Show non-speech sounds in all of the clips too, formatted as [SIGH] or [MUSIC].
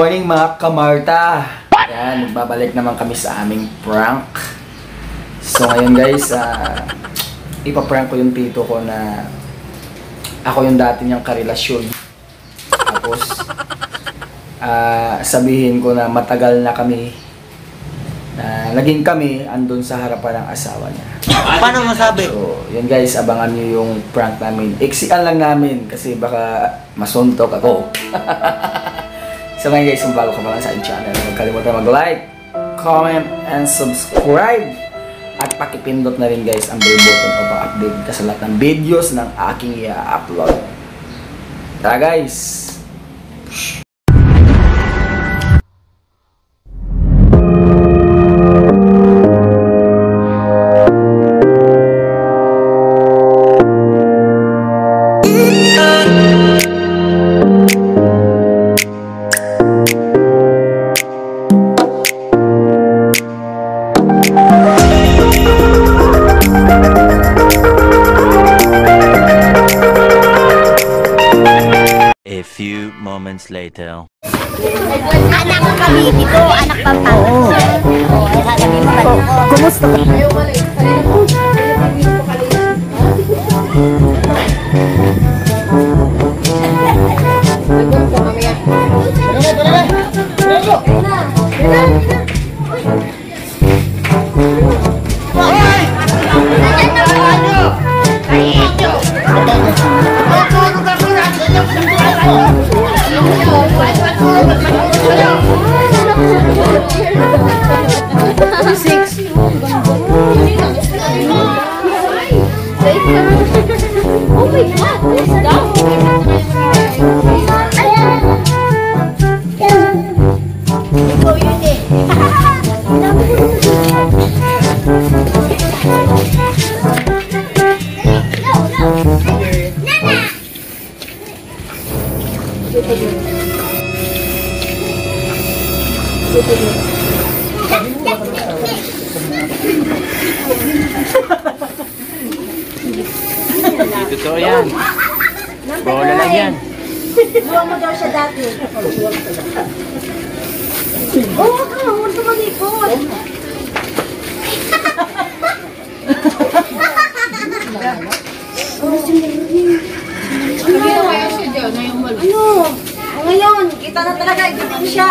Morning mga kamarta! Yan, magbabalik naman kami sa aming prank. So ngayon guys, ah, ipaprank ko yung tito ko na ako yung dati niyang karelasyon. Tapos, ah, sabihin ko na matagal na kami na naging kami andun sa harapan ng asawa niya. Paano masabi? So, yun guys, abangan nyo yung prank namin. Iksian lang namin kasi baka masuntok ako. [LAUGHS] so ngayon guys, kung bago ka pa lang sa aking channel, huwag kalimutan mag-like, comment, and subscribe. At pakipindot na rin guys ang bell button para update ka sa lahat ng videos ng aking i-upload. Tara guys! Few moments later. Anak ko kami dito, anak papa. Oo. Sabi mo ba? Kumusta ka? Oh my God, what's that? Ikaw yun eh. Totoo yan. Bola lang yan. Buwan mo daw siya dati. Oo ka, huwag ka malikot. Ano? Ngayon, kita na talaga, igitin siya.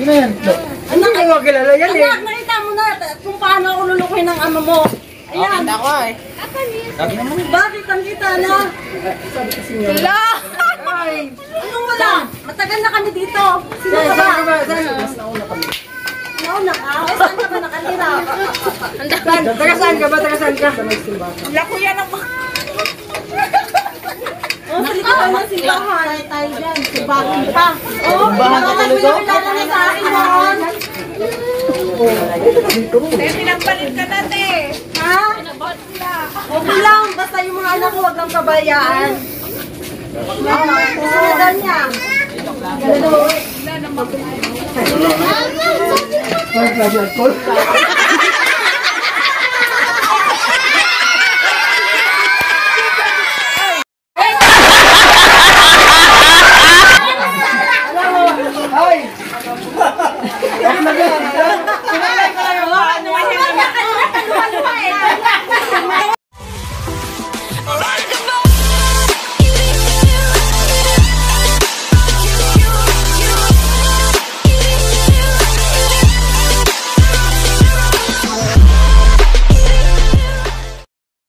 Sino yan? No. Hindi ko makilala yan eh. Anak, nakita mo na kung paano ako lulukuhin ng ama mo. Ayan. Ako eh. Bakit ang kita na? Wala! Ay! Anong wala? Matagal na kami dito. Sino ka ba? Mas nauna kami. Nauna ka? O saan ka ba nakatira? Taga saan ka ba? Taga saan ka? Lakuya ng mga... Sa likod ng simbahan. Tayo tayo dyan. Simbahan pa. Oh, simbahan ka talaga? Pinakilala na sa akin noon. Pinagpalit ka natin. Ha? Huwag mo lang. Basta yung mga anak ko, huwag lang kabayaan. Oo, kasunod niya. First blood alcohol.